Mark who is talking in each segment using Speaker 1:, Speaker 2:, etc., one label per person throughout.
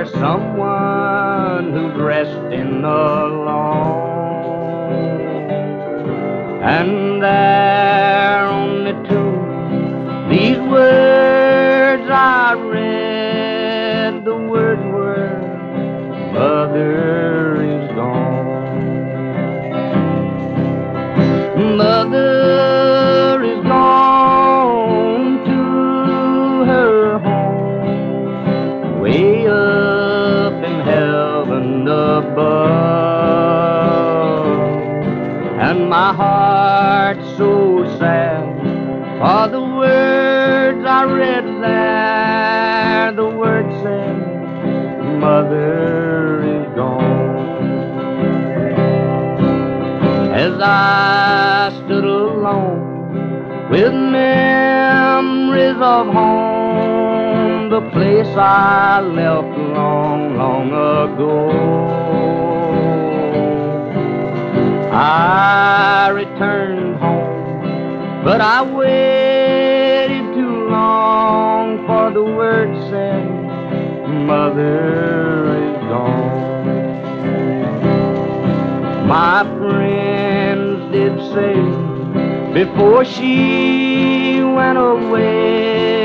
Speaker 1: there's someone who's resting alone. And there And my heart's so sad for the words I read there. The words said, Mother is gone. As I stood alone with memories of home, the place I left long, long ago. I returned home, but I waited too long for the word said, Mother is gone. My friends did say before she went away,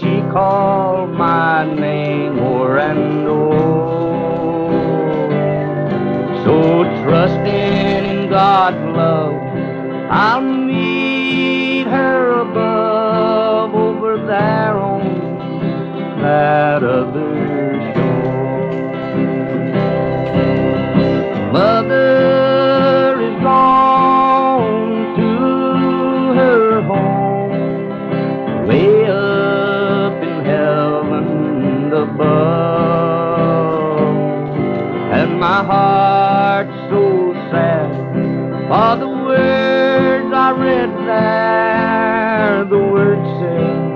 Speaker 1: she called my name o'er and o'er. In love, I'll meet her above over there on that other shore. Mother is gone to her home, way up in heaven above, are the words I read there. The words said.